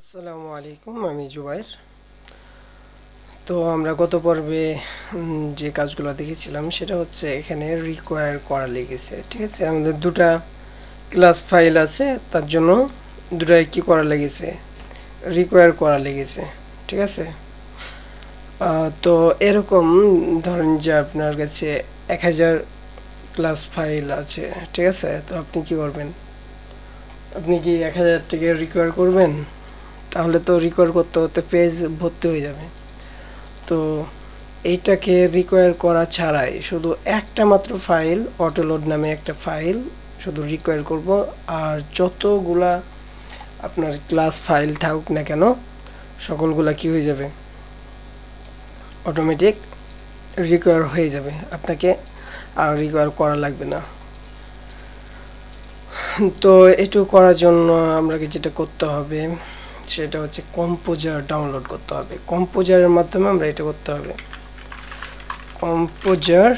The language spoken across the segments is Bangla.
আসসালামু আলাইকুম, আমি জুবাইর। তো আমরা গত পর্বে যে কাজগুলো দেখেছিলাম, সেটা হচ্ছে এখানে রিকোয়ার করা লেগেছে, ঠিক আছে? আমাদের দুটা ক্লাস ফাইল আছে, তার জন্য দুটাই কি করা লেগেছে? রিকোয়ার করা লেগেছে, ঠিক আছে? তো এরকম, ধরেন যে আপনার কাছে এক হাজার ক্লাস ফাইল আছে, ঠিক আছে? তো আপনি কি করবেন? আপনি কি এক হাজার থেকে রিকোয়ার করবেন? তাহলে তো রিকোয়ার করতে করতে পেজ ভর্তি হয়ে যাবে। তো এইটাকে রিকোয়ার করা ছাড়াই শুধু একটা মাত্র ফাইল অটোলোড নামে একটা ফাইল শুধু রিকোয়ার করব। আর যতগুলা আপনার ক্লাস ফাইল থাকুক না কেন, সকলগুলা কি হয়ে যাবে? অটোমেটিক রিকোয়ার হয়ে যাবে। আপনাকে আর রিকোয়ার করা লাগবে না। তো এটু করার জন্য আমরা যেটা করতে হবে সেটা হচ্ছে কম্পোজার ডাউনলোড করতে হবে। কম্পোজারের মাধ্যমে আমরা এটা করতে হবে। কম্পোজার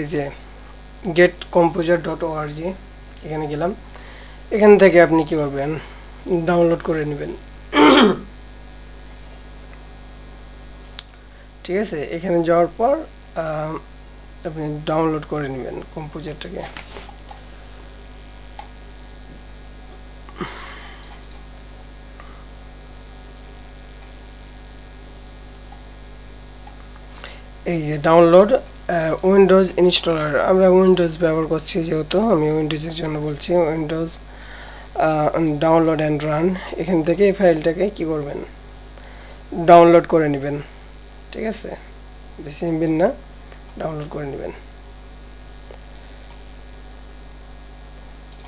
এই যে গেট কম্পোজার ডট ওআরজি এখানে গেলাম। এখান থেকে আপনি কি করবেন ডাউনলোড করে নেবেন। ঠিক আছে, এখানে যাওয়ার পর আপনি ডাউনলোড করে নেবেন কম্পোজারটাকে এই যে ডাউনলোড উইন্ডোজ ইনস্টলার আমরা উইন্ডোজ ব্যবহার করছি যেহেতু, আমি উইন্ডোজের জন্য বলছি উইন্ডোজ ডাউনলোড অ্যান্ড রান এখান থেকে এই ফাইলটাকে কি করবেন? ডাউনলোড করে নেবেন, ঠিক আছে? বেশি নেবেন না ডাউনলোড করে নেবেন।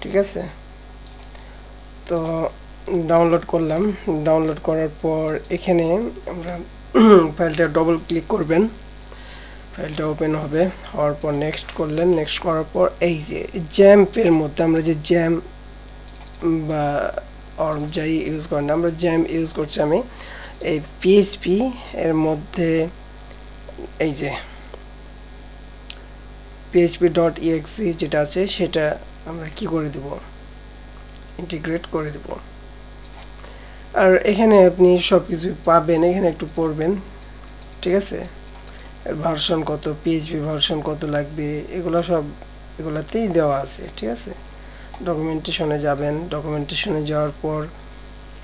ঠিক আছে? তো ডাউনলোড করলাম ডাউনলোড করার পর এখানে আমরা ফাইলটা ডবল ক্লিক করবেন। ফাইলটা ওপেন হবে, হওয়ার পর নেক্সট করলেন নেক্সট করার পর এই যে জ্যাম্পের মধ্যে আমরা যে জ্যাম বা অর যাই ইউজ করেন আমরা জ্যাম ইউজ করছি আমি, এই পিএইচপি এর মধ্যে এই যে পিএইচপি ডট ইএক্সি যেটা আছে, সেটা আমরা কি করে দেব? ইন্টিগ্রেট করে দেব। আর এখানে আপনি সব কিছু পাবেন, এখানে একটু পড়বেন, ঠিক আছে? ভার্সন কত পিএইচপি ভার্সন কত লাগবে, এগুলো সব এগুলাতেই দেওয়া আছে, ঠিক আছে? ডকুমেন্টেশনে যাবেন ডকুমেন্টেশনে যাওয়ার পর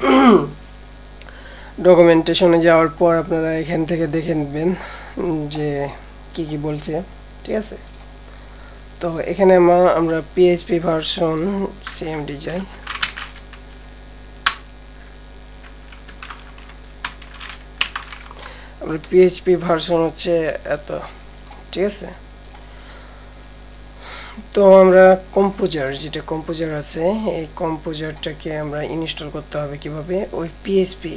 ডকুমেন্টেশনে যাওয়ার পর আপনারা এখান থেকে দেখে নেবেন যে কি কি বলছে, ঠিক আছে? তো এখানে আমা- আমরা পিএইচপি ভার্সন সিএমডি যাই। পিএইচপি ভার্সন হচ্ছে এত, ঠিক আছে? তো আমরা কম্পোজার যেটা কম্পোজার আছে, এই কম্পোজারটাকে আমরা ইনস্টল করতে হবে কীভাবে? ওই পিএইচপি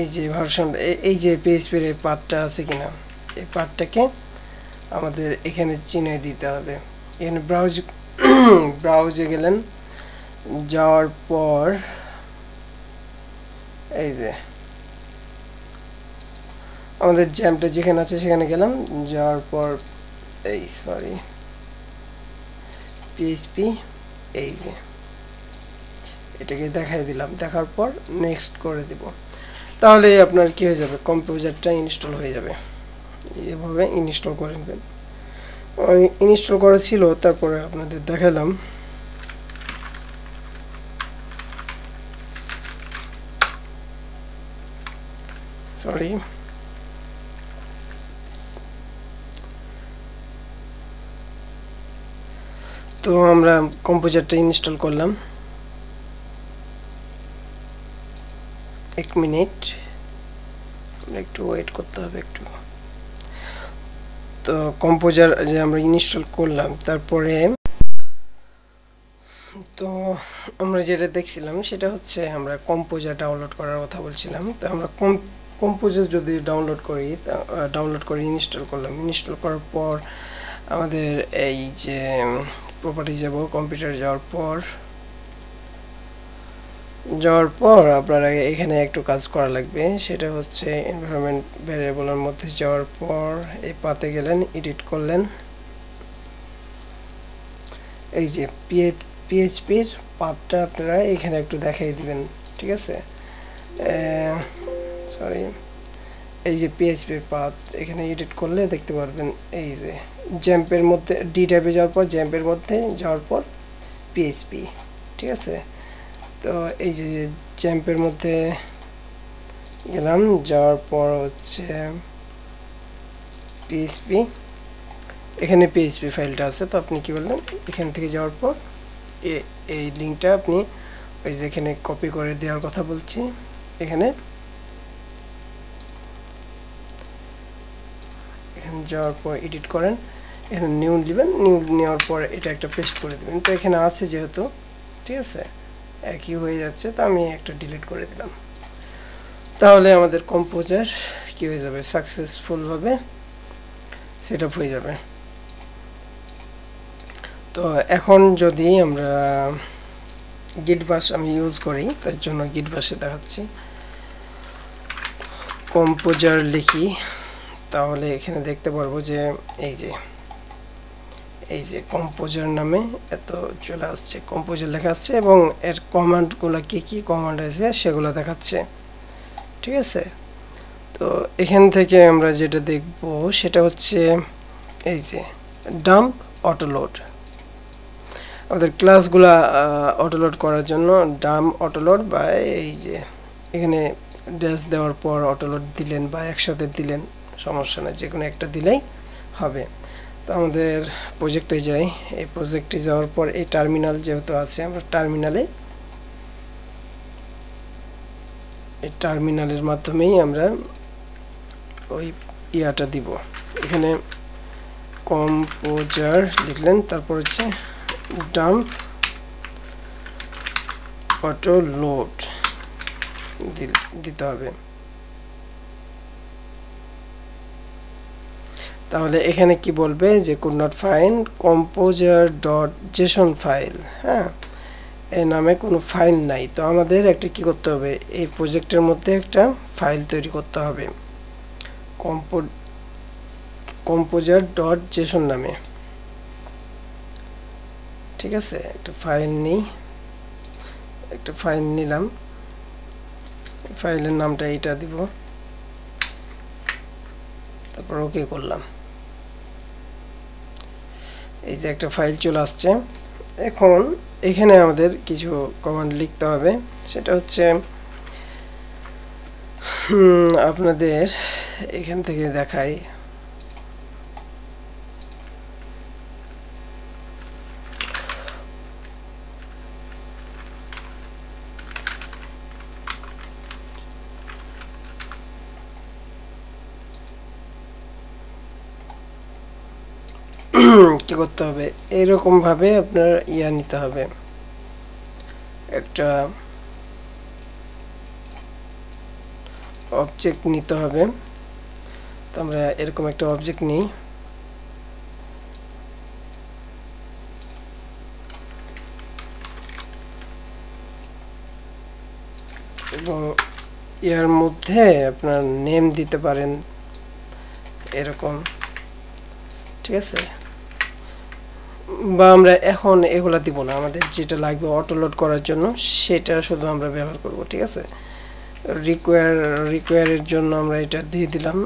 এই যে ভার্সন এই যে পিএইচপির এই পার্টটা আছে কিনা? এই পার্টটাকে আমাদের এখানে চিনে দিতে হবে। এখানে ব্রাউজ ব্রাউজে গেলেন, যাওয়ার পর, এই যে আমাদের জ্যামটা যেখানে আছে সেখানে গেলাম। যাওয়ার পর এই সরি পিএইচপি এই যে, এটাকে দেখাই দিলাম। দেখার পর নেক্সট করে দিব। তাহলে আপনার কি হয়ে যাবে? কম্পিউটারটা ইনস্টল হয়ে যাবে। এইভাবে ইনস্টল করে নেবেন। ইনস্টল করা ছিল, তারপরে আপনাদের দেখালাম। সরি তো আমরা কম্পোজারটা ইনস্টল করলাম। এক মিনিট। একটু ওয়েট করতে হবে একটু। তো কম্পোজার যে আমরা ইনস্টল করলাম, তারপরে তো আমরা যেটা দেখছিলাম, সেটা হচ্ছে আমরা কম্পোজার ডাউনলোড করার কথা বলছিলাম। তো আমরা কম্পোজার যদি ডাউনলোড করি ডাউনলোড করে ইনস্টল করলাম। ইনস্টল করার পর আমাদের এই যে প্রপার্টি যাব কম্পিউটার যাওয়ার পর। যাওয়ার পর আপনারা এখানে একটু কাজ করা লাগবে, সেটা হচ্ছে এনভায়রনমেন্ট ভ্যারিয়েবলের মধ্যে যাওয়ার পর এই পাতে গেলেন এডিট করলেন। এই যে পিএইচপির পার্টটা আপনারা এখানে একটু দেখাই দিবেন, ঠিক আছে? সরি এই যে পিএইচপির পাথ এখানে এডিট করলে দেখতে পারবেন এই যে জ্যাম্পের মধ্যে ডি ট্যাবে যাওয়ার পর জ্যাম্পের মধ্যে যাওয়ার পর পিএইচপি ঠিক আছে? তো এই যে জ্যাম্পের মধ্যে গেলাম, যাওয়ার পর হচ্ছে পিএইচপি এখানে পিএইচপি ফাইলটা আছে, তো আপনি কি বললেন? এখান থেকে যাওয়ার পর এই লিঙ্কটা আপনি ওই যে এখানে কপি করে দেওয়ার কথা বলছি, এখানে এখানে যাওয়ার পর এডিট করেন, এখানে নিউ নেবেন নিউ নেওয়ার পর এটা একটা পেস্ট করে দেবেন। তো এখানে আছে যেহেতু, ঠিক আছে? একই হয়ে যাচ্ছে, তো আমি একটা ডিলিট করে দিলাম। তাহলে আমাদের কম্পোজার কি হয়ে যাবে? সাকসেসফুলভাবে সেট হয়ে যাবে। তো এখন যদি আমরা গিট বাস আমি ইউজ করি, তার জন্য গিট বাসে দেখাচ্ছি। কম্পোজার লিখি। তাহলে এখানে দেখতে পারব যে এই যে এই যে কম্পোজার নামে এত চলে আসছে কম্পোজার লেখা আসছে এবং এর কমান্ডগুলো কি কি কমান্ড আছে সেগুলো দেখাচ্ছে, ঠিক আছে? তো এখান থেকে আমরা যেটা দেখব সেটা হচ্ছে এই যে ডাম্প অটোলোড আমাদের ক্লাসগুলা অটোলোড করার জন্য ডাম অটোলোড বা এই যে এখানে ড্যাশ দেওয়ার পর অটোলোড দিলেন বা একসাথে দিলেন। সমস্যা নেই যে কোনো একটা দিলেই হবে। তো আমাদের প্রজেক্টে যাই। এই প্রজেক্টে যাওয়ার পর এই টার্মিনাল যেহেতু আছে, আমরা টার্মিনালে এই টার্মিনালের মাধ্যমেই আমরা ওই ইয়াটা দিব। এখানে কম্পোজার লিখলেন, তারপর হচ্ছে ডাম্প অটো লোড দিতে হবে। তাহলে এখানে কি বলবে যে could not find composer dot JSON file হ্যাঁ? এই নামে কোনো ফাইল নাই। তো আমাদের একটা কি করতে হবে? এই প্রজেক্টের মধ্যে একটা ফাইল তৈরি করতে হবে। কম্পো কম্পোজার ডট জেসন নামে। ঠিক আছে? একটা ফাইল নিই। একটা ফাইল নিলাম। ফাইলের নামটা এইটা দিব। তারপর ওকে করলাম। এই যে একটা ফাইল চলে আসছে। এখন এখানে আমাদের কিছু কমান্ড লিখতে হবে। সেটা হচ্ছে আপনাদের এখান থেকে দেখাই। কি করতে হবে। এরকম ভাবে আপনার ইয়া নিতে হবে। একটা অবজেক্ট নিতে হবে। তো আমরা এরকম একটা অবজেক্ট নিই। এবং এর মধ্যে আপনার নেম দিতে পারেন। এরকম। ঠিক আছে? বা আমরা এখন এগুলো দিব না। আমাদের যেটা লাগবে অটো লোড করার জন্য, সেটা শুধু আমরা ব্যবহার করব, ঠিক আছে? রিকোয়ার রিকোয়ারের জন্য আমরা এটা দিয়ে দিলাম।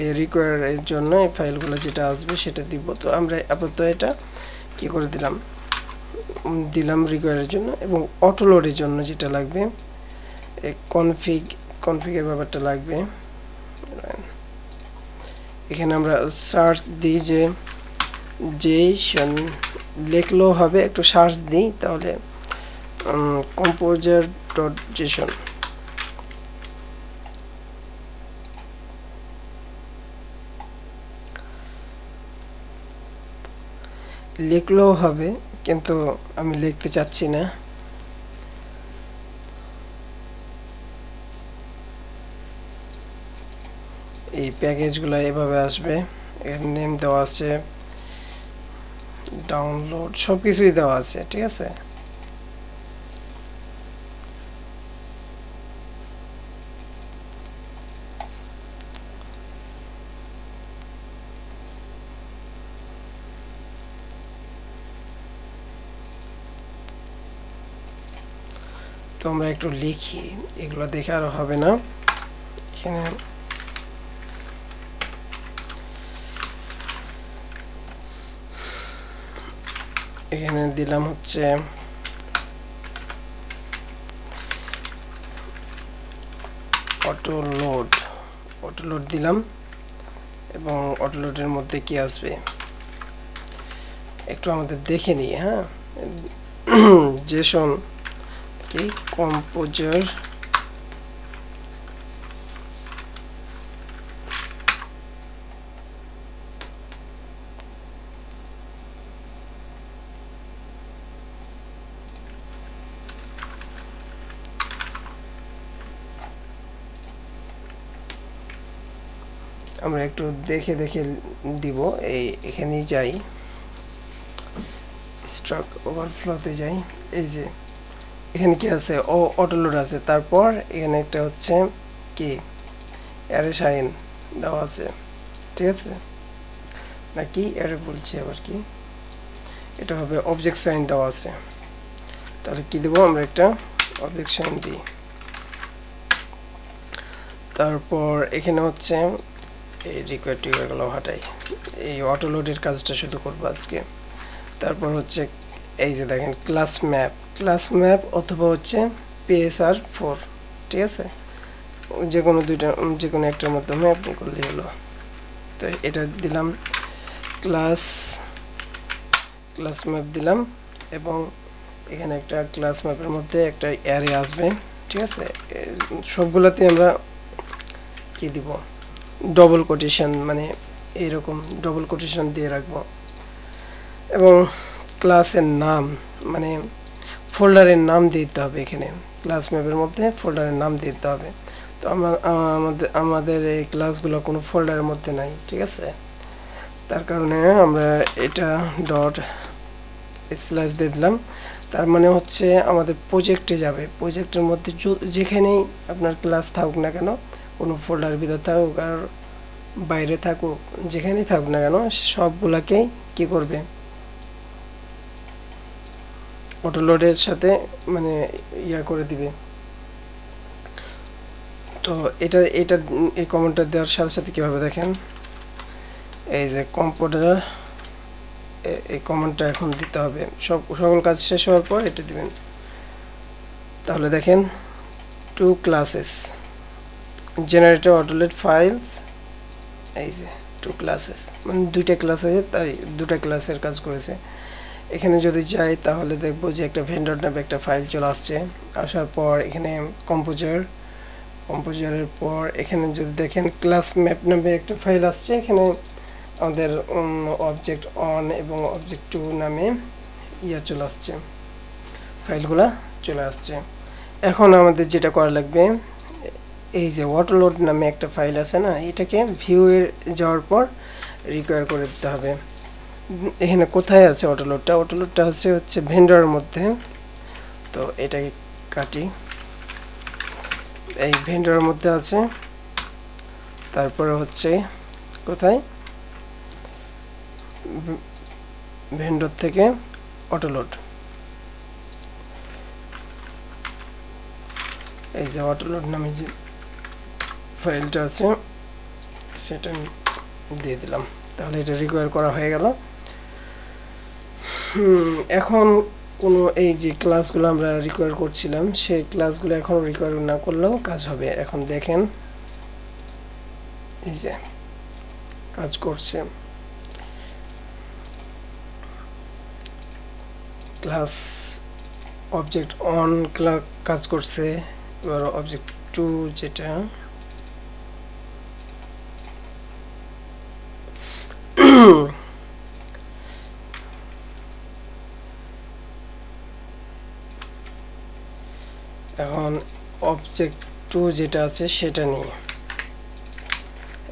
এই রিকোয়ারের জন্য এই ফাইলগুলো যেটা আসবে সেটা দিব। তো আমরা আপাতত এটা কি করে দিলাম? দিলাম রিকোয়ারের জন্য এবং অটো লোডের জন্য যেটা লাগবে কনফিগ কনফিগের ব্যাপারটা লাগবে। এখানে আমরা সার্চ দিই যে জেসন লিখলেও হবে, একটু সার্চ দিই তাহলে কম্পোজার ডট জেসন লিখলেও হবে, কিন্তু আমি লিখতে চাচ্ছি না। এই প্যাকেজগুলো এভাবে আসবে, এর নেম দেওয়া আছে। ডাউনলোড সব কিছুই দেওয়া আছে, ঠিক আছে? তোমরা একটু লিখি, এগুলো দেখে আর হবে না। এখানে এখানে দিলাম হচ্ছে অটো লোড অটো লোড দিলাম এবং অটো লোডের মধ্যে কি আসবে? একটু আমাদের দেখে নিই হ্যাঁ? কি? কম্পোজার আমরা একটু দেখে দেখে দিব। এই এখানেই যাই। স্ট্রাক ওভারফ্লোতে যাই। এই যে, এখানে কি আছে? ও অটোলোড আছে। তারপর এখানে একটা হচ্ছে কি? অ্যারে সাইন দেওয়া আছে। ঠিক আছে? নাকি? অ্যারে বলছি আবার কি? এটা হবে অবজেক্ট সাইন দেওয়া আছে। তাহলে কি দেবো? আমরা একটা অবজেক্ট সাইন দিই। তারপর এখানে হচ্ছে এই রিকোয়ার টিকোয়ারগুলো হাঁটাই। এই অটোলোডের কাজটা শুধু করব আজকে। তারপর হচ্ছে এই যে দেখেন ক্লাস ম্যাপ ক্লাস ম্যাপ অথবা হচ্ছে পিএসআর ফোর ঠিক আছে? যে কোনো দুইটা, যে কোনো একটার মাধ্যমে আপনি করলে হলো। তো এটা দিলাম ক্লাস ক্লাস ম্যাপ দিলাম এবং এখানে একটা ক্লাস ম্যাপের মধ্যে একটা অ্যারে আসবে, ঠিক আছে? সবগুলোতে আমরা কি দিব? ডবল কোটেশন মানে এইরকম ডবল কোটেশন দিয়ে রাখব। এবং ক্লাসের নাম মানে ফোল্ডারের নাম দিতে হবে এখানে। ক্লাস ম্যাপের মধ্যে ফোল্ডারের নাম দিতে হবে। তো আমাদের আমাদের এই ক্লাসগুলো কোনো ফোল্ডারের মধ্যে নাই, ঠিক আছে? তার কারণে আমরা এটা ডট স্ল্যাশ দিয়ে দিলাম। তার মানে হচ্ছে আমাদের প্রজেক্টে যাবে। প্রজেক্টের মধ্যে যেখানেই আপনার ক্লাস থাকুক না কেন কোনো ফোল্ডার ভিতর থাকুক আর বাইরে থাকুক, যেখানেই থাকুক না কেন সবগুলাকেই কি করবে? অটোলোডের সাথে মানে ইয়া করে দিবে। তো এটা এটা এই কমেন্টটা দেওয়ার সাথে সাথে কীভাবে দেখেন? এই যে কম্পিউটার এই কমেন্টটা এখন দিতে হবে। সব, সকল কাজ শেষ হওয়ার পর এটা দিবেন। তাহলে দেখেন two classes generator autoload files এই যে টু ক্লাসেস মানে দুইটা ক্লাস আছে তাই দুটা ক্লাসের কাজ করেছে। এখানে যদি যাই তাহলে দেখব যে একটা ভেন্ডর নামে একটা ফাইল চলে আসছে। আসার পর এখানে কম্পোজার কম্পোজারের পর এখানে যদি দেখেন ক্লাস ম্যাপ নামে একটা ফাইল আসছে, এখানে আমাদের অবজেক্ট অন এবং অবজেক্ট টু নামে ইয়া চলে আসছে। ফাইলগুলা চলে আসছে। এখন আমাদের যেটা করা লাগবে এই যে ওয়াটারলোড নামে একটা ফাইল আছে না, এটাকে ভিউয়ের যাওয়ার পর রিকোয়ার করে দিতে হবে। এখানে কোথায় আছে অটোলোডটা অটোলোডটা হচ্ছে হচ্ছে ভেন্ডরের মধ্যে। তো এটাকে কাটি। এই ভেন্ডরের মধ্যে আছে। তারপরে হচ্ছে, কোথায়? ভেন্ডর থেকে অটোলোড এই যে অটোলোড নামে যে ফাইলটা আছে, সেটা দিয়ে দিলাম। তাহলে এটা রিকোয়ার করা হয়ে গেল। এখন কোনো এই যে ক্লাসগুলো আমরা রিকোয়ার করছিলাম, সেই ক্লাসগুলো এখন রিকোয়ার না করলেও কাজ হবে। এখন দেখেন, এই যে কাজ করছে। ক্লাস অবজেক্ট অন ক্লাস কাজ করছে। এবার অবজেক্ট টু যেটা এখন অবজেক্ট টু যেটা আছে সেটা নিয়ে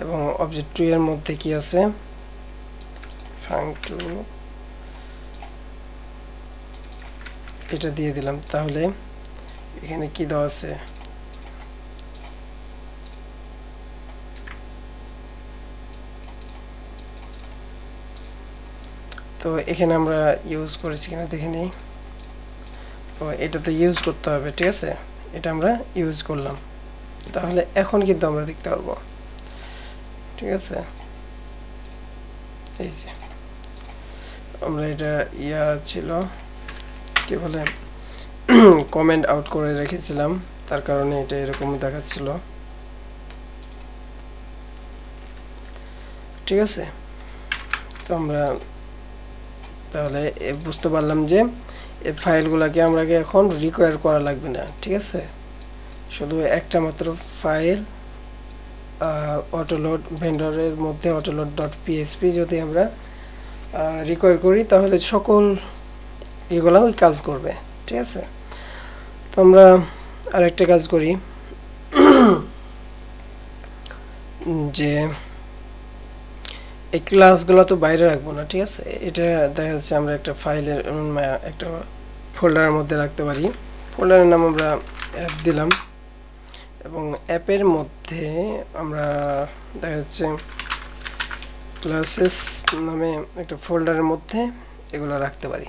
এবং অবজেক্ট টু এর মধ্যে কি আছে? ফাং টু এটা দিয়ে দিলাম। তাহলে এখানে কি দেওয়া আছে? তো এখানে আমরা ইউজ করেছি কিনা দেখে নিই। ও এটা তো ইউজ করতে হবে, ঠিক আছে? এটা আমরা ইউজ করলাম। তাহলে এখন কিন্তু আমরা দেখতে পারব। ঠিক আছে? এই যে। আমরা এটা ইয়া ছিল, কি বলে কমেন্ট আউট করে রেখেছিলাম। তার কারণে এটা এরকম দেখাচ্ছিল। ঠিক আছে? তো আমরা তাহলে বুঝতে পারলাম যে এই ফাইলগুলোকে আমরা এখন রিকোয়ার করা লাগবে না, ঠিক আছে? শুধু একটা মাত্র ফাইল অটোলোড ভেন্ডরের মধ্যে অটোলোড ডট পিএসপি যদি আমরা রিকোয়ার করি, তাহলে সকল এগুলো ওই কাজ করবে, ঠিক আছে? তো আমরা আরেকটা কাজ করি, যে এই ক্লাসগুলো তো বাইরে রাখব না, ঠিক আছে? এটা দেখা যাচ্ছে আমরা একটা ফাইলের একটা ফোল্ডারের মধ্যে রাখতে পারি। ফোল্ডারের নাম আমরা অ্যাপ দিলাম এবং অ্যাপের মধ্যে আমরা দেখা যাচ্ছে ক্লাসেস নামে একটা ফোল্ডারের মধ্যে এগুলো রাখতে পারি।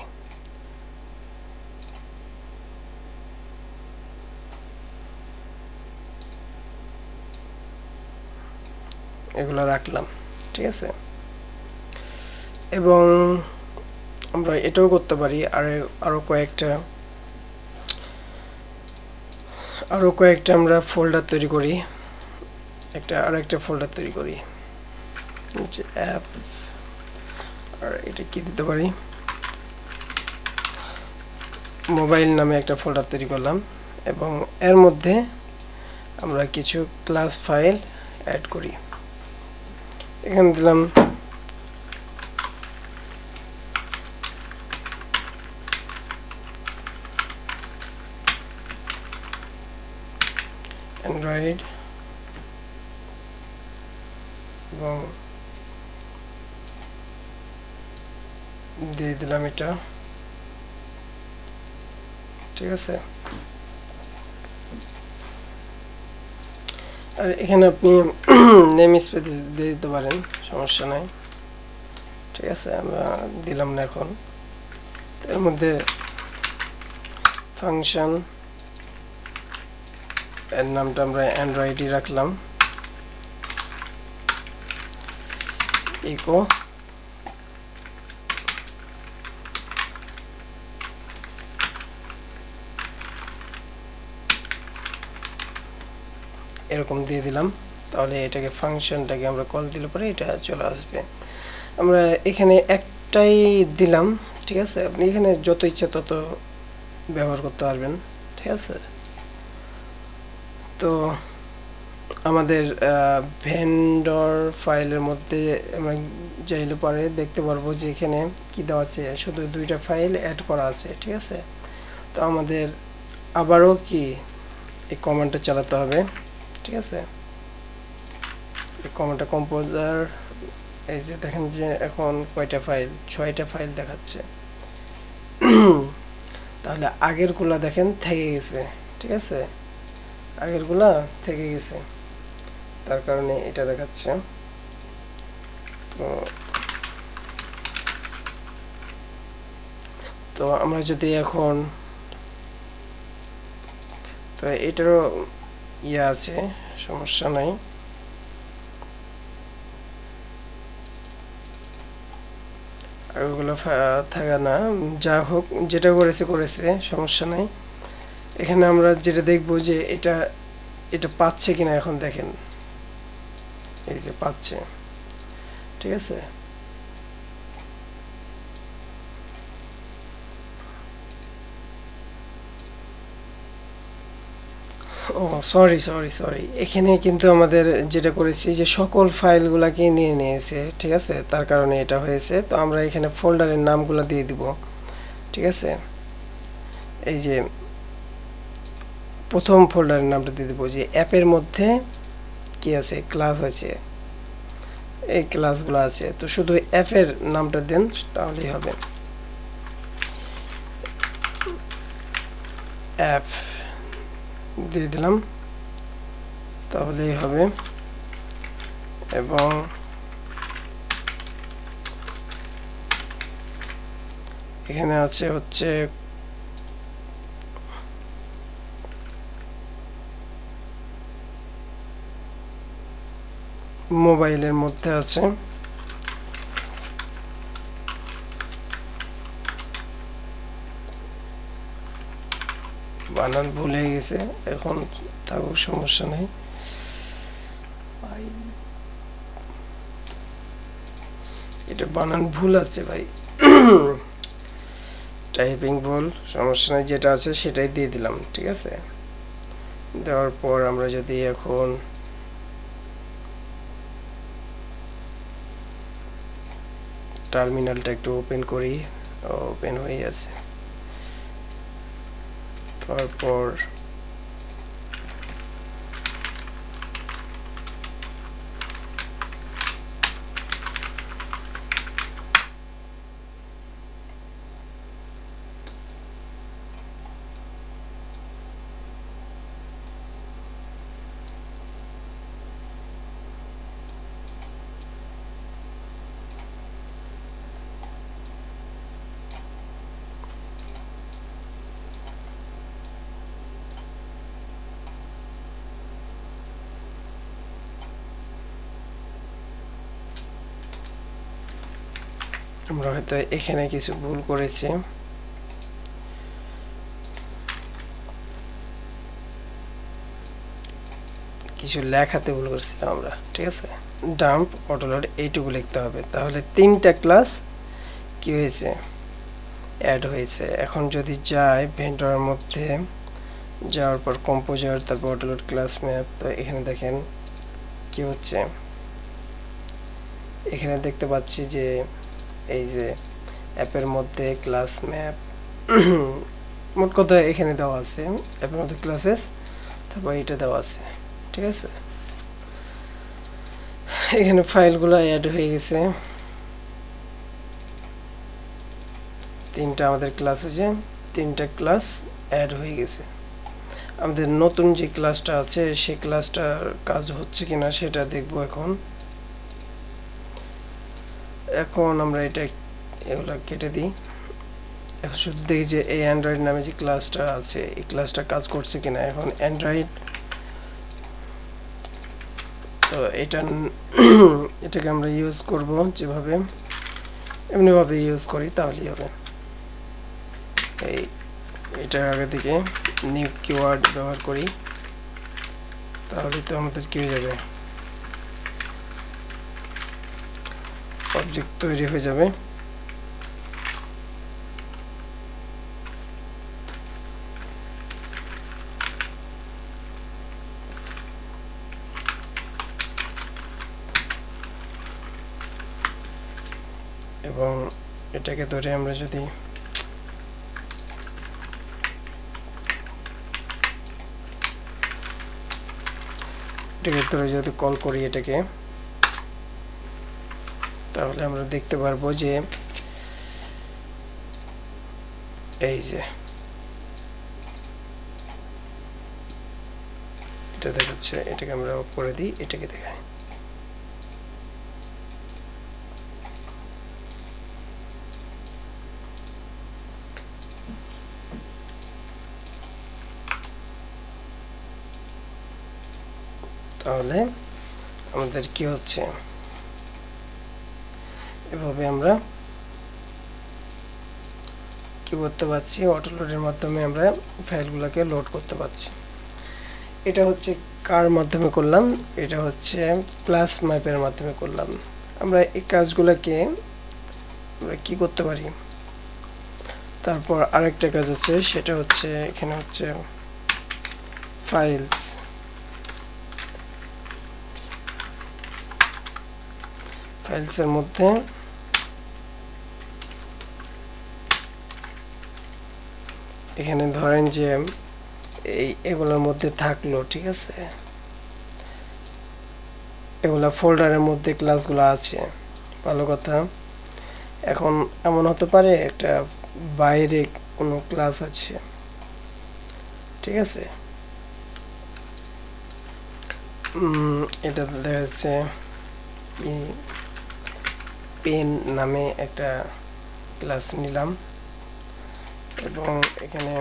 এগুলো রাখলাম, ঠিক আছে? এবং আমরা এটাও করতে পারি, আর আরও কয়েকটা আরও কয়েকটা আমরা ফোল্ডার তৈরি করি, একটা আর একটা ফোল্ডার তৈরি করি, যে অ্যাপ আর এটা কি দিতে পারি? মোবাইল নামে একটা ফোল্ডার তৈরি করলাম, এবং এর মধ্যে আমরা কিছু ক্লাস ফাইল অ্যাড করি। এখানে দিলাম অ্যান্ড্রয়েড এবং দিয়ে দিলাম এটা। ঠিক আছে? আর এখানে আপনি নেম স্পেস দিয়ে দিতে পারেন, সমস্যা নাই। ঠিক আছে, আমরা দিলাম না এখন। এর মধ্যে ফাংশন এর নামটা আমরা অ্যান্ড্রয়েডই রাখলাম। ইকো এরকম দিয়ে দিলাম। তাহলে এটাকে ফাংশনটাকে আমরা কল দিলে পরে এটা চলে আসবে। আমরা এখানে একটাই দিলাম, ঠিক আছে? আপনি এখানে যত ইচ্ছা তত ব্যবহার করতে পারবেন, ঠিক আছে? তো আমাদের ভেন্ডর ফাইলের মধ্যে আমরা যাইলে পরে দেখতে পারব যে এখানে কি দেওয়া আছে। শুধু দুইটা ফাইল অ্যাড করা আছে, ঠিক আছে? তো আমাদের আবারও কি এই কমান্ডটা চালাতে হবে? ঠিক আছে? এই কমান্ডটা কম্পোজার এই যে দেখেন যে এখন কয়টা ফাইল ছয়টা ফাইল দেখাচ্ছে। তাহলে আগেরগুলা দেখেন থেকে গেছে, ঠিক আছে? আগেরগুলা থেকে গেছে। তার কারণে এটা দেখাচ্ছে। তো তো আমরা যদি এখন, তো এটারও ইয়ে আছে, সমস্যা নাই। ওগুলো থাকা না যা হোক, যেটা করেছে করেছে, সমস্যা নাই। এখানে আমরা যেটা দেখব যে এটা এটা পাচ্ছে কিনা এখন দেখেন। এই যে পাচ্ছে। ঠিক আছে? ও সরি সরি সরি এখানে কিন্তু আমাদের যেটা করেছি যে সকল ফাইলগুলোকে নিয়ে নিয়েছে, ঠিক আছে? তার কারণে এটা হয়েছে। তো আমরা এখানে ফোল্ডারের নামগুলো দিয়ে দিব, ঠিক আছে? এই যে প্রথম ফোল্ডারের নামটা দিয়ে দেবো যে অ্যাপের মধ্যে কি আছে? ক্লাস আছে। এই ক্লাসগুলো আছে। তো শুধু অ্যাপের নামটা দেন, তাহলেই হবে। অ্যাপ। দিয়ে দিলাম। তাহলেই হবে। এবং এখানে আছে হচ্ছে মোবাইলের মধ্যে আছে। বানান ভুলে গেছে, এখন তাও সমস্যা নেই। এটা বানান ভুল আছে ভাই। টাইপিং ভুল, সমস্যা নেই, যেটা আছে সেটাই দিয়ে দিলাম, ঠিক আছে? দেওয়ার পর আমরা যদি এখন টার্মিনালটা একটু ওপেন করি ওপেন হয়ে আছে তারপর আমরা হয়তো এখানে কিছু ভুল করেছি। কিছু লেখাতে ভুল করেছিলাম আমরা, ঠিক আছে? ডাম্প অটোলোড এইটুকু লিখতে হবে। তাহলে তিনটা ক্লাস কি হয়েছে? অ্যাড হয়েছে। এখন যদি যায় ভেন্ডরের মধ্যে, যাওয়ার পর কম্পোজার তারপর অটোলোড ক্লাস ম্যাপ তো এখানে দেখেন কি হচ্ছে? এখানে দেখতে পাচ্ছি যে এই যে অ্যাপের মধ্যে ক্লাস ম্যাপ মোট কথা এখানে দেওয়া আছে, অ্যাপের মধ্যে ক্লাসেস তারপর এটা দেওয়া আছে, ঠিক আছে? এখানে ফাইলগুলো অ্যাড হয়ে গেছে। তিনটা আমাদের ক্লাস আছে, তিনটা ক্লাস অ্যাড হয়ে গেছে। আমাদের নতুন যে ক্লাসটা আছে, সেই ক্লাসটার কাজ হচ্ছে কিনা সেটা দেখব এখন। এখন আমরা এটা এগুলো কেটে দিই। এখন শুধু দেখি যে এই অ্যান্ড্রয়েড নামে যে ক্লাসটা আছে, এই ক্লাসটা কাজ করছে কিনা। এখন অ্যান্ড্রয়েড তো এটা এটাকে আমরা ইউজ করব যেভাবে। এমনিভাবে ইউজ করি, তাহলেই হবে। এই, এটা আগে থেকে নিউ কিওয়ার্ড ব্যবহার করি। তাহলে তো আমাদের কি হয়ে যাবে? অবজেক্ট তৈরি হয়ে যাবে। এবং এটাকে ধরে আমরা যদি এটাকে ধরে যদি কল করি এটাকে তাহলে আমরা দেখতে পারব যে এই যে এটা দেখাচ্ছে, এটাকে আমরা করে দিই, এটাকে দেখাই। তাহলে আমাদের কি হচ্ছে? এভাবে আমরা কি করতে পারছি? অটো লোডের মাধ্যমে আমরা ফাইলগুলোকে লোড করতে পারছি। এটা হচ্ছে কার মাধ্যমে করলাম? এটা হচ্ছে ক্লাস ম্যাপের মাধ্যমে করলাম। আমরা এই কাজগুলোকে আমরা কি করতে পারি? তারপর আরেকটা কাজ আছে, সেটা হচ্ছে এখানে হচ্ছে ফাইলস ফাইলসের মধ্যে এখানে ধরেন যে এই এগুলোর মধ্যে থাকল, ঠিক আছে? এগুলা ফোল্ডারের মধ্যে ক্লাসগুলো আছে, ভালো কথা। এখন এমন হতে পারে একটা বাইরে কোনো ক্লাস আছে, ঠিক আছে? এটা দেখা যাচ্ছে পেন নামে একটা ক্লাস নিলাম। এবং এখানে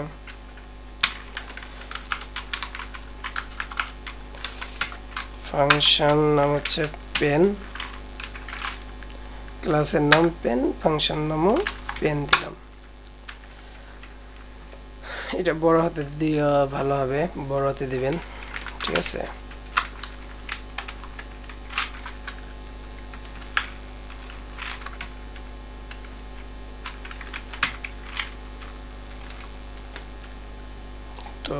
ফাংশন নাম হচ্ছে পেন ক্লাসের নাম পেন ফাংশন নামও পেন দিলাম। এটা বড় হাতে দিয়ে ভালো হবে, বড় হাতে দিবেন, ঠিক আছে তো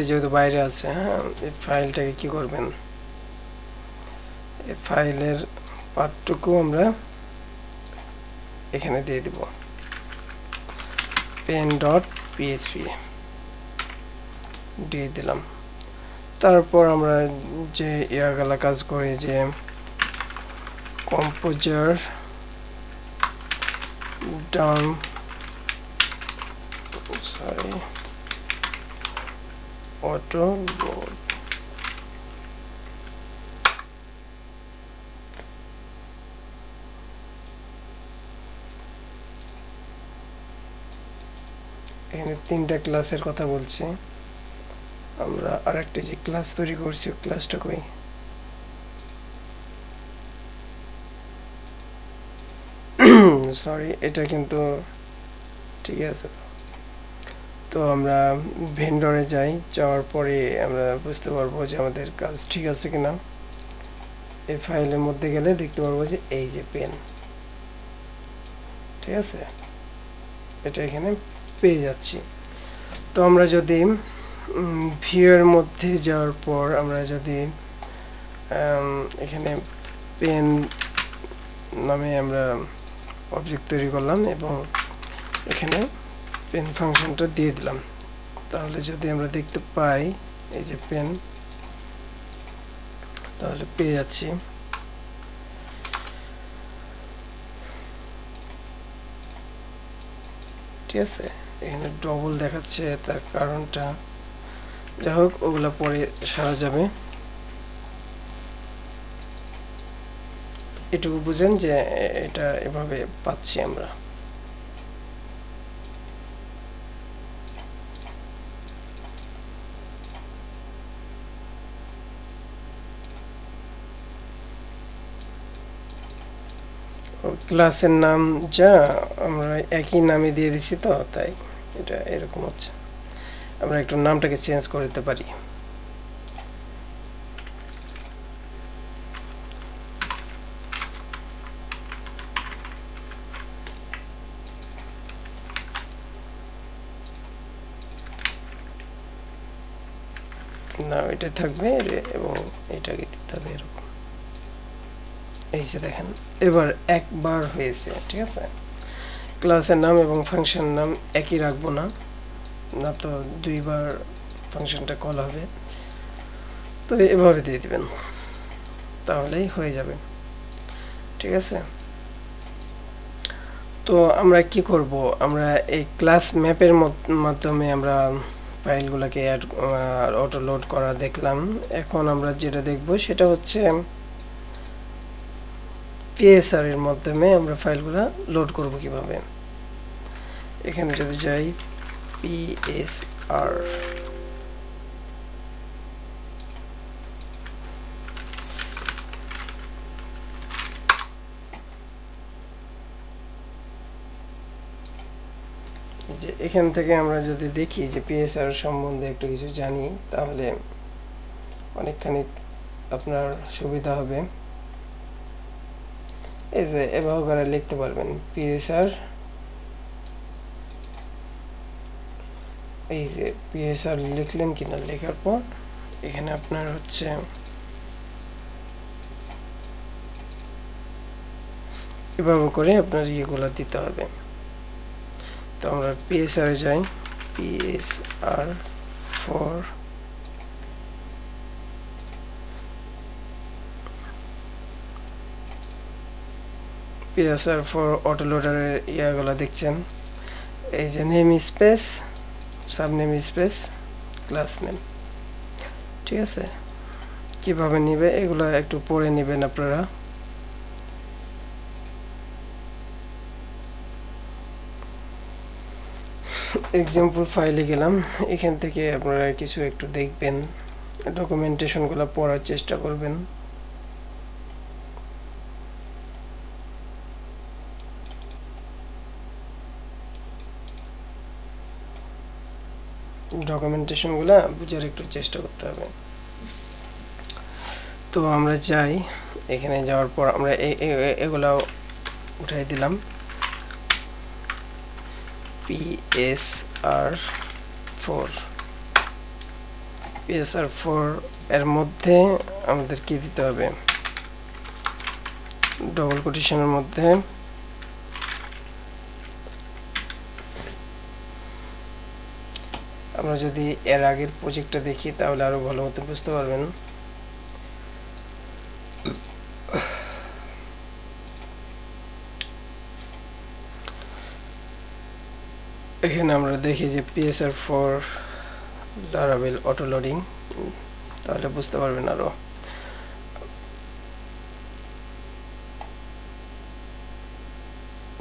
এটা যেহেতু বাইরে আছে হ্যাঁ এই ফাইলটাকে কি করবেন? এই ফাইলের পার্টটুকু আমরা এখানে দিয়ে দিব। পেন ডট পিএইচপি দিয়ে দিলাম। তারপর আমরা যে ইয়াগালা কাজ করি যে composer down sorry autoload এখানে তিনটা ক্লাসের কথা বলছি। আমরা আরেকটি যে ক্লাস তৈরি করছি ক্লাসটা কই সরি এটা কিন্তু ঠিক আছে। তো আমরা ভেন্ডরে যাই, যাওয়ার পরে আমরা বুঝতে পারব যে আমাদের কাজ ঠিক আছে কিনা। এই ফাইলের মধ্যে গেলে দেখতে পারব যে এই যে পেন। ঠিক আছে? এটা এখানে পেয়ে যাচ্ছি। তো আমরা যদি ভিউয়ের মধ্যে যাওয়ার পর আমরা যদি এখানে পেন নামে আমরা অবজেক্ট তৈরি করলাম এবং এখানে পেন ফাংশনটা দিয়ে দিলাম। তাহলে যদি আমরা দেখতে পাই, এই যে পেন তাহলে পেয়ে যাচ্ছি। ঠিক আছে? এখানে ডবল দেখাচ্ছে তার কারণটা। যাই হোক, ওগুলা পরে সারা যাবে। এটুকু বুঝেন যে, এটা এভাবে পাচ্ছি আমরা। ক্লাসের নাম যা, আমরা একই নামে দিয়ে দিছি তো, তাই এটা এরকম হচ্ছে। আমরা একটু নামটাকে চেঞ্জ করে দিতে পারি। না এটা থাকবে, এবং এটাকে দিতে হবে এরকম। এই যে দেখেন। এবার একবার হয়েছে, ঠিক আছে? ক্লাসের নাম এবং ফাংশন নাম একই রাখব না না তো দুইবার ফাংশনটা কল হবে। তো এভাবে দিয়ে দিবেন, তাহলেই হয়ে যাবে, ঠিক আছে? তো আমরা কি করব? আমরা এই ক্লাস ম্যাপের মাধ্যমে আমরা ফাইলগুলোকে অ্যাড অটো করা দেখলাম। এখন আমরা যেটা দেখব সেটা হচ্ছে পিএসআর এর মাধ্যমে আমরা ফাইলগুলো লোড করব কীভাবে? এখানে যদি যাই, পিএসআর। যে এখান থেকে আমরা যদি দেখি যে পিএসআর সম্বন্ধে একটু কিছু জানি, তাহলে অনেকখানি আপনার সুবিধা হবে। এই যে, এভাবে করে লিখতে পারবেন। পিএসআর এই যে পিএসআর লিখলেন কিনা লেখার পর, এখানে আপনার হচ্ছে এভাবে করে আপনার ইয়েগুলো দিতে হবে। তো আমরা পিএসআর যাই পিএসআর ফর পিএসআর ফর ইয়াগুলো দেখছেন এই যে namespace sub namespace class name ঠিক আছে কীভাবে নিবে এগুলো একটু পড়ে নেবেন আপনারা এক্সাম্পল ফাইলে গেলাম এখান থেকে আপনারা কিছু একটু দেখবেন ডকুমেন্টেশনগুলো পড়ার চেষ্টা করবেন ডকুমেন্টেশনগুলো বুঝার একটু চেষ্টা করতে হবে। তো আমরা যাই, এখানে যাওয়ার পর আমরা এগুলো উঠাই দিলাম। পিএসআর ফোর পিএসআর ফোর এর মধ্যে আমাদের কি দিতে হবে? ডবল কোটেশনের মধ্যে আমরা যদি এর আগের প্রজেক্টটা দেখি, তাহলে আরও ভালো মতো বুঝতে পারবেন? এখানে আমরা দেখি যে পিএসআর ফোর লারাবেল অটো লোডিং তাহলে বুঝতে পারবেন আরও।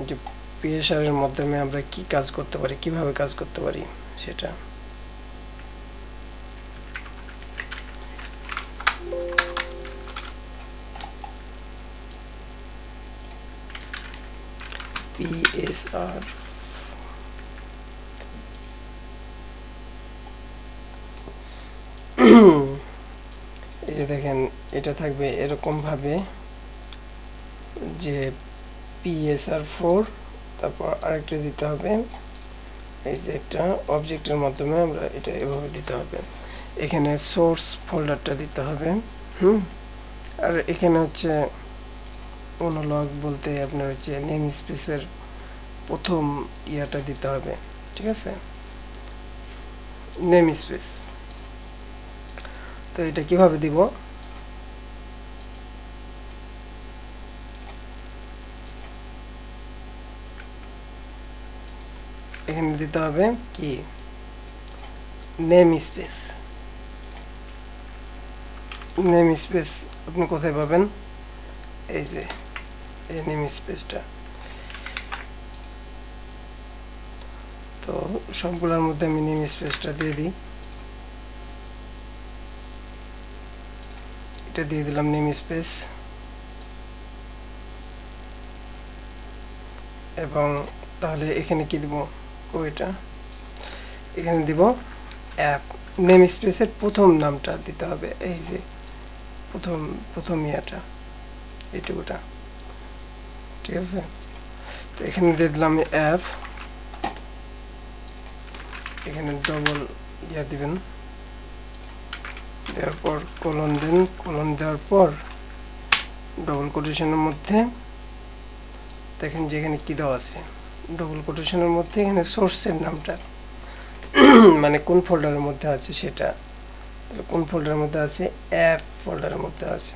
যে পিএসআর এর মাধ্যমে আমরা কি কাজ করতে পারি, কীভাবে কাজ করতে পারি, সেটা। PSR এই যে দেখেন, এটা থাকবে এরকম ভাবে যে পিএসআর ফোর তারপর আরেকটা দিতে হবে। এই যে একটা অবজেক্টের মাধ্যমে আমরা এটা এভাবে দিতে হবে। এখানে সোর্স ফোল্ডারটা দিতে হবে, হুম? আর এখানে হচ্ছে অনুলগ বলতে আপনার হচ্ছে নেম স্পেসের প্রথম ইয়াটা দিতে হবে, ঠিক আছে? নেম স্পেস তো এটা কীভাবে দিব? এখানে দিতে হবে কি? নেম স্পেস নেম স্পেস আপনি কোথায় পাবেন? এই যে, এই নেম স্পেসটা তো সবগুলোর মধ্যে আমি নেম স্পেসটা দিয়ে দিই। এটা দিয়ে দিলাম নেম স্পেস। এবং তাহলে এখানে কি দিব? এটা। এখানে দিব অ্যাপ। নেম স্পেসের প্রথম নামটা দিতে হবে। এই যে প্রথম প্রথম ইয়াটা, এইটুকুটা। ঠিক আছে? তো এখানে দিয়ে দিলাম অ্যাপ। এখানে ডবল ইয়া দিবেন। দেওয়ার পর কলন দেন। কলন দেওয়ার পর ডবল কোটেশনের মধ্যে দেখেন যে এখানে কী দেওয়া আছে। ডবল কোটেশনের মধ্যে এখানে সোর্সের নামটা মানে কোন ফোল্ডারের মধ্যে আছে সেটা। কোন ফোল্ডারের মধ্যে আছে? অ্যাপ ফোল্ডারের মধ্যে আছে।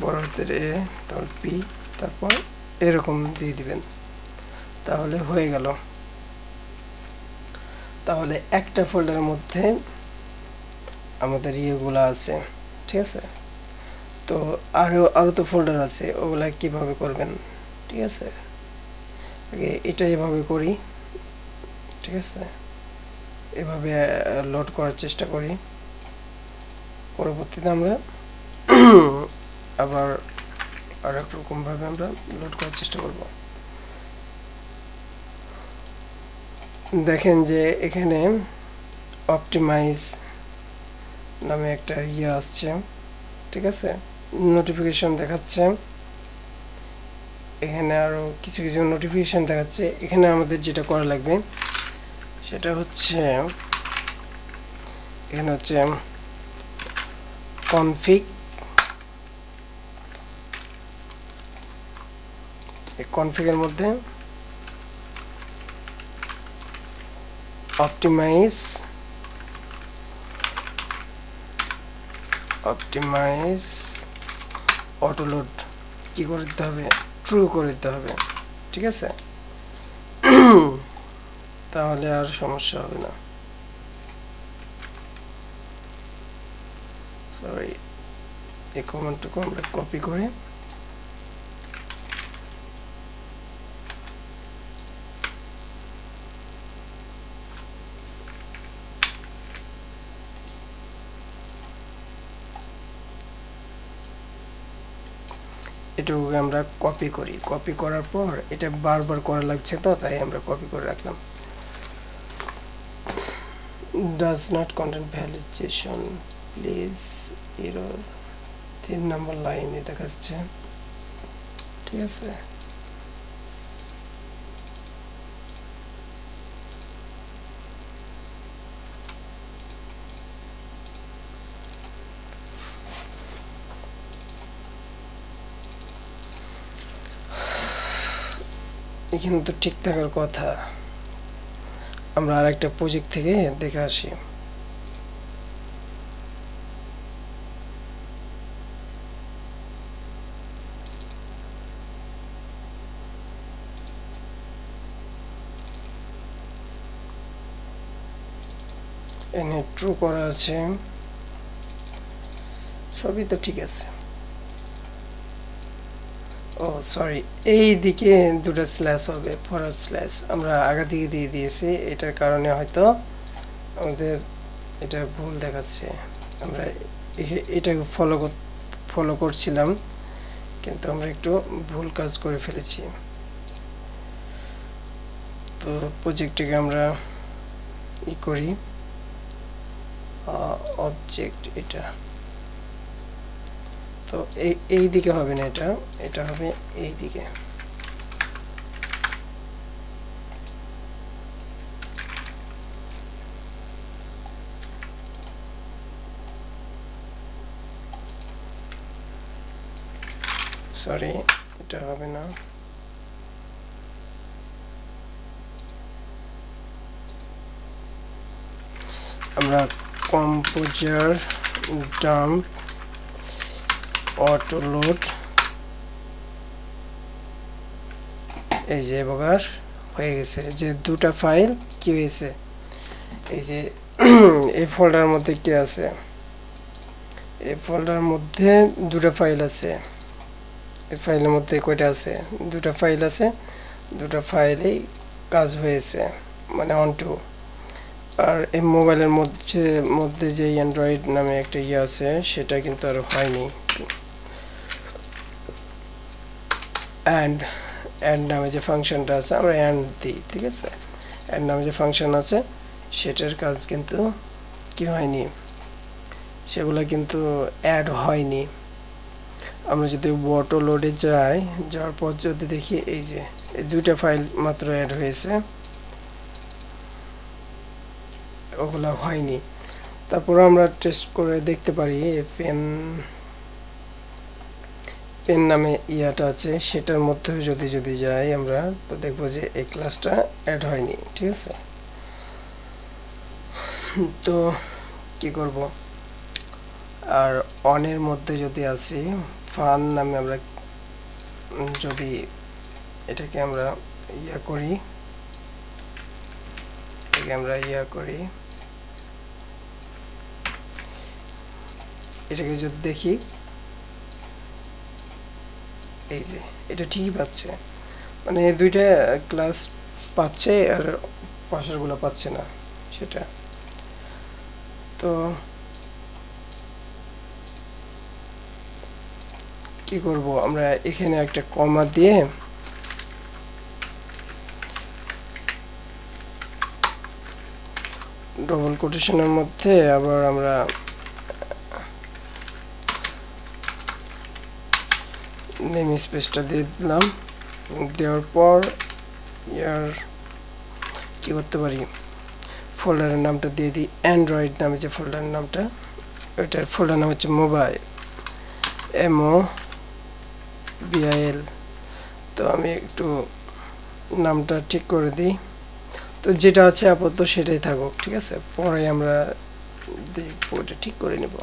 বড় এ ডট পি তারপর এরকম দিয়ে দিবেন। তাহলে হয়ে গেল। তাহলে একটা ফোল্ডারের মধ্যে আমাদের ইয়েগুলো আছে, ঠিক আছে? তো আরও আরও তো ফোল্ডার আছে, ওগুলা কীভাবে করবেন, ঠিক আছে? আগে এটা এভাবে করি, ঠিক আছে? এভাবে লোড করার চেষ্টা করি। পরবর্তীতে আমরা আবার আর এক রকমভাবে আমরা লোড করার চেষ্টা করব। দেখেন যে এখানে অপটিমাইজ নামে একটা ইয়ে আসছে, ঠিক আছে? নোটিফিকেশন দেখাচ্ছে। এখানে আরও কিছু কিছু নোটিফিকেশান দেখাচ্ছে। এখানে আমাদের যেটা করা লাগবে, সেটা হচ্ছে, এখানে হচ্ছে কনফিগ এই কনফিগের মধ্যে অপটিমাইজ অপটিমাইজ অটোলোড কি করে দিতে হবে? ট্রু করে দিতে হবে। ঠিক আছে? তাহলে আর সমস্যা হবে না। সরি এই কমেন্টটুকু আমরা কপি করে এটুকুকে আমরা কপি করি। কপি করার পর এটা বারবার করা লাগছে তো, তাই আমরা কপি করে রাখলাম। Does not content validation please এর তিন নম্বর লাইনে দেখাচ্ছে। ঠিক আছে? এখানে তো ঠিক থাকার কথা। আমরা আর একটা প্রজেক্ট থেকে দেখে আসি। এনে ট্রু করা আছে। সবই তো ঠিক আছে। ও সরি এই দিকে দুটো স্ল্যাশ হবে ফরওয়ার্ড স্ল্যাশ আমরা আগে দিকে দিয়ে দিয়েছি, এটার কারণে হয়তো আমাদের এটা ভুল দেখাচ্ছে। আমরা এটাকে ফলো ফলো করছিলাম, কিন্তু আমরা একটু ভুল কাজ করে ফেলেছি। তো প্রজেক্টটিকে আমরা ই করি অবজেক্ট এটা। তো এই এই দিকে হবে না এটা এটা হবে এই দিকে। সরি এটা হবে না। আমরা কম্পোজার ডাম্প অটো লোড এই যে এবার হয়ে গেছে। যে দুটা ফাইল কি হয়েছে? এই যে এই ফোল্ডার মধ্যে কি আছে? এই ফোল্ডার মধ্যে দুটা ফাইল আছে। এই ফাইলের মধ্যে কয়টা আছে? দুটা ফাইল আছে। দুটা ফাইলেই কাজ হয়েছে মানে অন টু আর এই মোবাইলের মধ্যে মধ্যে যে অ্যান্ড্রয়েড নামে একটা ইয়ে আছে, সেটা কিন্তু আর হয়নি। অ্যান্ড অ্যান্ড নামে যে ফাংশনটা আছে, আমরা অ্যান্ড দিই, ঠিক আছে? অ্যান্ড নামে যে ফাংশন আছে, সেটার কাজ কিন্তু কি হয়নি? সেগুলো কিন্তু অ্যাড হয়নি। আমরা যদি ওয়াটো লোডে যাই, যাওয়ার পর যদি দেখি এই যে, এই দুইটা ফাইল মাত্র অ্যাড হয়েছে, ওগুলো হয়নি। তারপর আমরা টেস্ট করে দেখতে পারি পেন পেন নামে ইয়াটা আছে, সেটার মধ্যে যদি যদি যাই আমরা, তো দেখব যে এই ক্লাসটা অ্যাড হয়নি, ঠিক আছে? তো কি করব? আর অনের মধ্যে যদি আসি ফান নামে আমরা যদি এটাকে আমরা ইয়া করি আমরা ইয়া করি, এটাকে যদি দেখি এই যে, এটা ঠিকই পাচ্ছে। মানে দুইটা ক্লাস পাচ্ছে আর পাশেরগুলো পাচ্ছে না সেটা। তো কি করব? আমরা এখানে একটা কমা দিয়ে ডবল কোটেশনের মধ্যে আবার আমরা নেম স্পেসটা দিয়ে দিলাম। দেওয়ার পর ইয়ার কি করতে পারি? ফোল্ডারের নামটা দিয়ে দিই। অ্যান্ড্রয়েড নামে যে ফোল্ডারের নামটা, ওইটার ফোল্ডার নাম হচ্ছে মোবাইল এমও বিআইএল তো আমি একটু নামটা ঠিক করে দিই। তো যেটা আছে আপাতত সেটাই থাকুক, ঠিক আছে? পরে আমরা দেখব ঠিক করে নেব।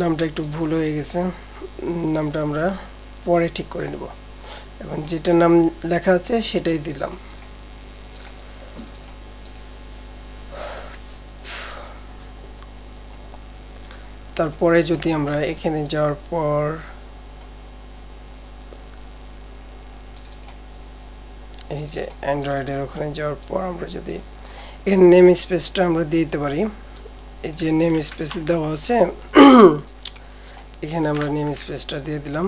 নামটা একটু ভুল হয়ে গেছে। নামটা আমরা পরে ঠিক করে নেব। এখন যেটা নাম লেখা আছে সেটাই দিলাম। তারপরে যদি আমরা এখানে যাওয়ার পর এই যে অ্যান্ড্রয়েডের ওখানে যাওয়ার পর আমরা যদি এখানে নেম স্পেসটা আমরা দিয়ে দিতে পারি। এই যে নেম স্পেস দেওয়া আছে, এখানে আমরা নেম স্পেসটা দিয়ে দিলাম।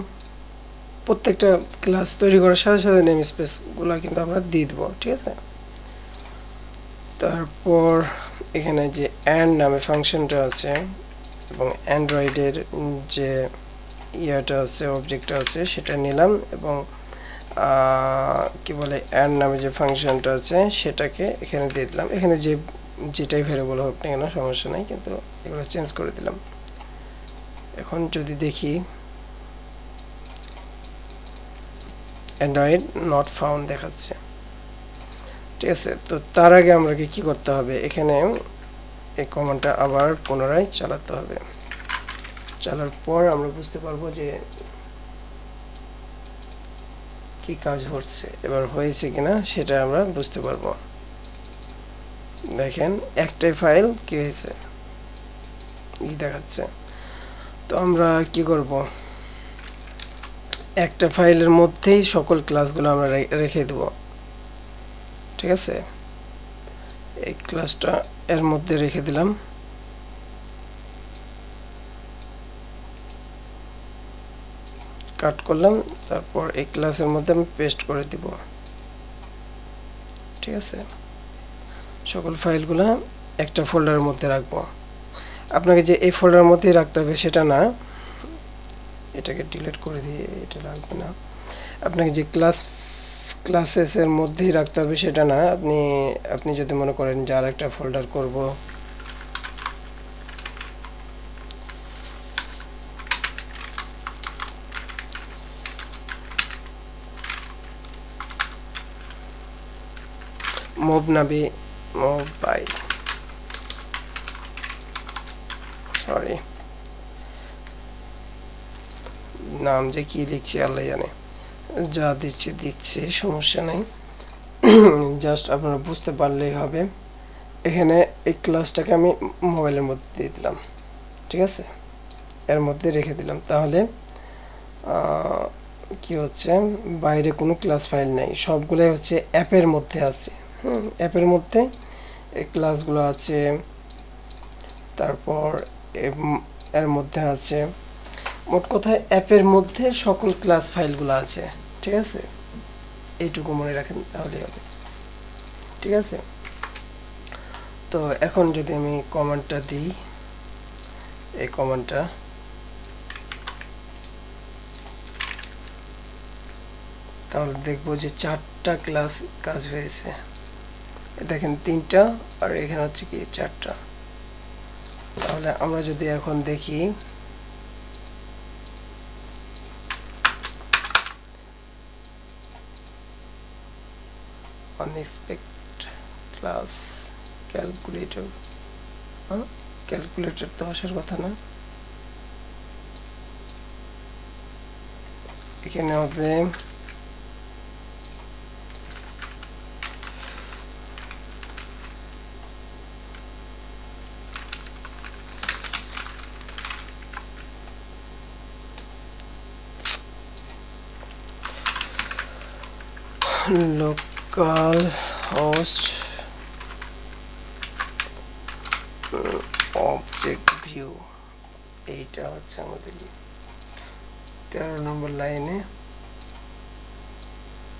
প্রত্যেকটা ক্লাস তৈরি করার সাথে সাথে নেম স্পেসগুলো কিন্তু আমরা দিয়ে দেবো, ঠিক আছে? তারপর এখানে যে অ্যান্ড নামে ফাংশনটা আছে এবং অ্যান্ড্রয়েডের যে ইয়েটা আছে অবজেক্টটা আছে, সেটা নিলাম এবং কি বলে অ্যান্ড নামে যে ফাংশনটা আছে, সেটাকে এখানে দিয়ে দিলাম। এখানে যে যেটাই ভেরিয়েবল হোক না কেন, সমস্যা নাই, কিন্তু এগুলো চেঞ্জ করে দিলাম। এখন যদি দেখি অ্যান্ড্রয়েড নট ফাউন্ড দেখাচ্ছে। ঠিক আছে, তো তার আগে আমাকে কি করতে হবে? এখানে এই কমান্ডটা আবার পুনরায় চালাতে হবে। চালার পর আমরা বুঝতে পারব যে কি কাজ হচ্ছে। এবার হয়েছে কিনা, সেটা আমরা বুঝতে পারব। দেখেন, একটাই ফাইল কি হয়েছে? ই দেখাচ্ছে। তো আমরা কি করব? একটা ফাইলের মধ্যেই সকল ক্লাসগুলো আমরা রেখে দেব। ঠিক আছে? এই ক্লাসটা এর মধ্যে রেখে দিলাম। কাট করলাম, তারপর এই ক্লাসের মধ্যে আমি পেস্ট করে দিব। ঠিক আছে? সকল ফাইলগুলো একটা ফোল্ডারের মধ্যে রাখব। আপনাকে যে এই ফোল্ডারের মধ্যেই রাখতে হবে সেটা না। এটাকে ডিলিট করে দিয়ে এটা রাখবে না। আপনাকে যে ক্লাস ক্লাসেসের মধ্যেই রাখতে হবে সেটা না। আপনি আপনি যদি মনে করেন যে আর একটা ফোল্ডার করব। মোব নাবি মোবাইল সরি নাম যে কি লিখছি আল্লাহ জানে। যা দিচ্ছে দিচ্ছে, সমস্যা নাই। জাস্ট আপনারা বুঝতে পারলেই হবে। এখানে এই ক্লাসটাকে আমি মোবাইলের মধ্যে দিয়ে দিলাম। ঠিক আছে? এর মধ্যে রেখে দিলাম। তাহলে কি হচ্ছে? বাইরে কোনো ক্লাস ফাইল নেই। সবগুলোই হচ্ছে অ্যাপের মধ্যে আছে। হুম অ্যাপের মধ্যে ক্লাসগুলো আছে। তারপর এর মধ্যে আছে। মোট কথায় অ্যাপের মধ্যে সকল ক্লাস ফাইলগুলো আছে, ঠিক আছে? এইটুকু মনে রাখেন, তাহলেই হবে। ঠিক আছে? তো এখন যদি আমি কমান্ডটা দিই, এই কমান্ডটা তাহলে দেখব যে চারটা ক্লাস কাজ হয়েছে। দেখেন তিনটা, আর এখানে হচ্ছে কি চারটা। তাহলে আমরা যদি এখন দেখি, unexpected class calculator হ্যাঁ? ক্যালকুলেটর তো আসার কথা না। এখানে হবে local host. Object view. এইটা হচ্ছে আমাদের তেরো নম্বর লাইনে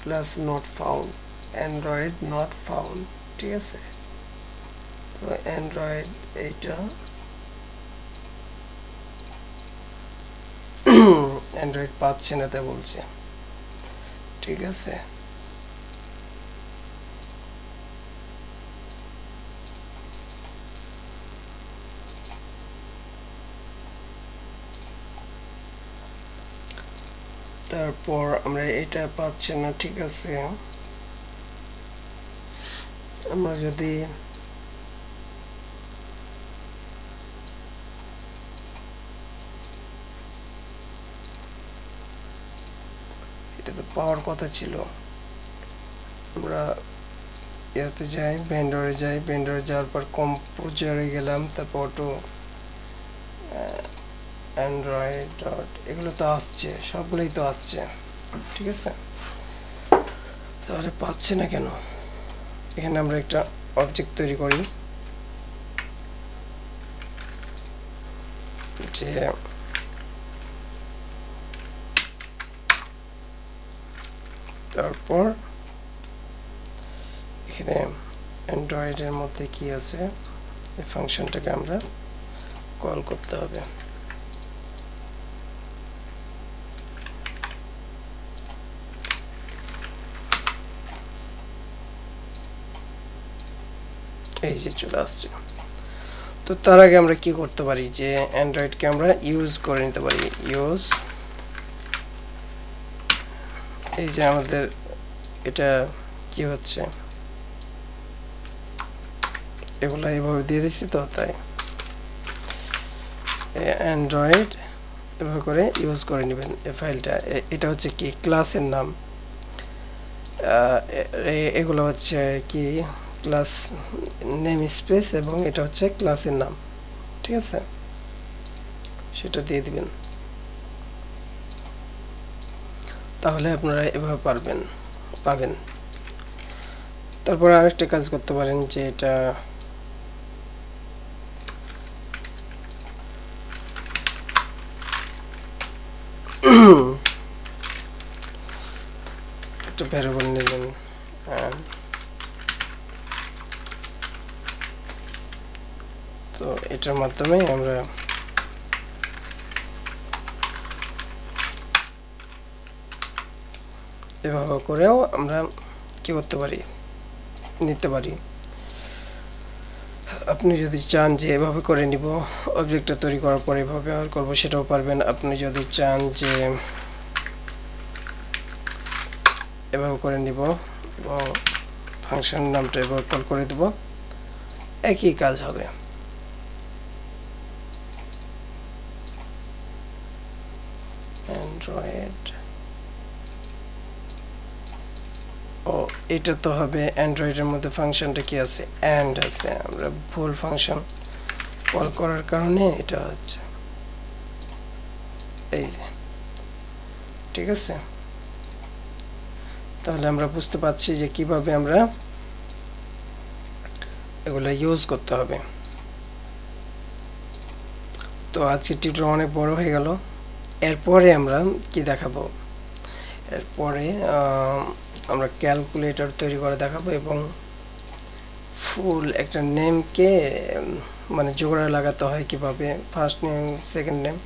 plus not found android not found ঠিক আছে তো অ্যান্ড্রয়েড এইটা অ্যান্ড্রয়েড পাচ্ছে না তা বলছে ঠিক আছে তারপর আমরা এটা পাচ্ছি না, ঠিক আছে? আমরা যদি এটা তো পাওয়ার কথা ছিল। আমরা ইয়াতে যাই ভেন্ডরে যাই ভেন্ডরে যাওয়ার পর কম্পোজারে গেলাম, তারপর অটো অ্যান্ড্রয়েড ডট এগুলো তো আসছে, সবগুলোই তো আসছে, ঠিক আছে? তাহলে পাচ্ছে না কেন? এখানে আমরা একটা অবজেক্ট তৈরি করি, যে তারপর এখানে অ্যান্ড্রয়েডের মধ্যে কি আছে? এই ফাংশনটাকে আমরা কল করতে হবে। এই যে চলে আসছে। তো তার আগে আমরা কি করতে পারি? যে অ্যান্ড্রয়েডকে আমরা ইউজ করে নিতে পারি। ইউজ এই যে আমাদের এটা কি হচ্ছে? এগুলো এইভাবে দিয়ে দিচ্ছি তো, তাই। অ্যান্ড্রয়েড এভাবে করে ইউজ করে নেবেন এই ফাইলটা। এটা হচ্ছে কি? ক্লাসের নাম। এগুলো হচ্ছে কি? ক্লাস নেম স্পেস এবং এটা হচ্ছে ক্লাসের নাম, ঠিক আছে? সেটা দিয়ে দিবেন। তাহলে আপনারা এভাবে পারবেন, পাবেন। তারপর আরেকটা কাজ করতে পারেন যে এটা একটা ভ্যারিয়েবল নেবেন তো এটার মাধ্যমে আমরা এভাবে করেও আমরা কি করতে পারি? নিতে পারি। আপনি যদি চান যে এভাবে করে নিব অবজেক্টটা তৈরি করার পরে এভাবে ব্যবহার করব, সেটাও পারবেন। আপনি যদি চান যে এভাবে করে নিব এবং ফাংশন নামটা এভাবে কল করে দেব, একই কাজ হবে অ্যান্ড্রয়েড ও এটা তো হবে অ্যান্ড্রয়েডের মধ্যে ফাংশনটা কি আছে? অ্যান্ড আছে, আমরা ভুল ফাংশন কল করার কারণে এটা হচ্ছে। এই যে, ঠিক আছে? তাহলে আমরা বুঝতে পারছি যে কীভাবে আমরা এগুলো ইউজ করতে হবে। তো আজকে টিউটোর অনেক বড় হয়ে গেল। এরপরে আমরা কি দেখাবো? এরপরে আমরা ক্যালকুলেটর তৈরি করে দেখাবো এবং ফুল একটা নেমকে মানে জোগাড়ে লাগাতে হয় কীভাবে। ফার্স্ট নেম সেকেন্ড নেম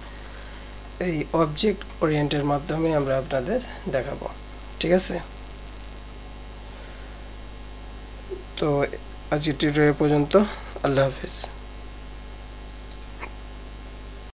এই অবজেক্ট ওরিয়েন্টের মাধ্যমে আমরা আপনাদের দেখাবো। ঠিক আছে? তো আজকে টিউটোরিয়াল পর্যন্ত, আল্লাহ হাফিজ।